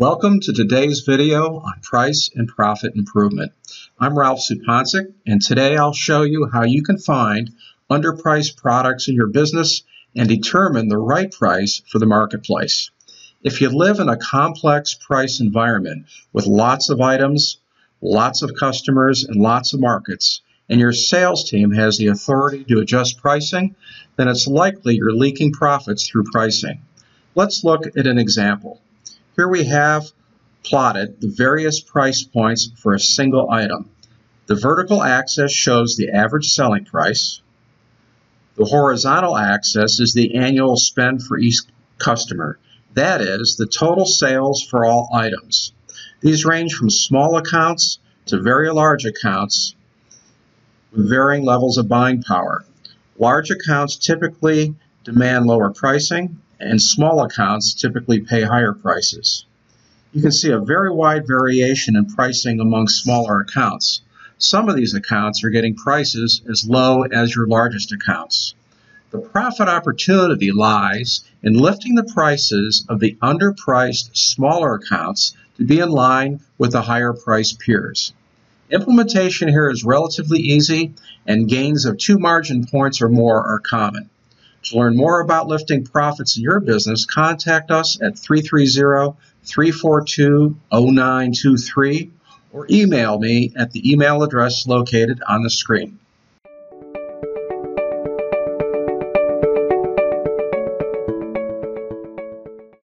Welcome to today's video on price and profit improvement. I'm Ralph Supancic and today I'll show you how you can find underpriced products in your business and determine the right price for the marketplace. If you live in a complex price environment with lots of items, lots of customers, and lots of markets, and your sales team has the authority to adjust pricing, then it's likely you're leaking profits through pricing. Let's look at an example. Here we have plotted the various price points for a single item. The vertical axis shows the average selling price. The horizontal axis is the annual spend for each customer. That is, the total sales for all items. These range from small accounts to very large accounts with varying levels of buying power. Large accounts typically demand lower pricing, and small accounts typically pay higher prices. You can see a very wide variation in pricing among smaller accounts. Some of these accounts are getting prices as low as your largest accounts. The profit opportunity lies in lifting the prices of the underpriced smaller accounts to be in line with the higher priced peers. Implementation here is relatively easy and gains of two margin points or more are common. To learn more about lifting profits in your business, contact us at 330-342-0923 or email me at the email address located on the screen.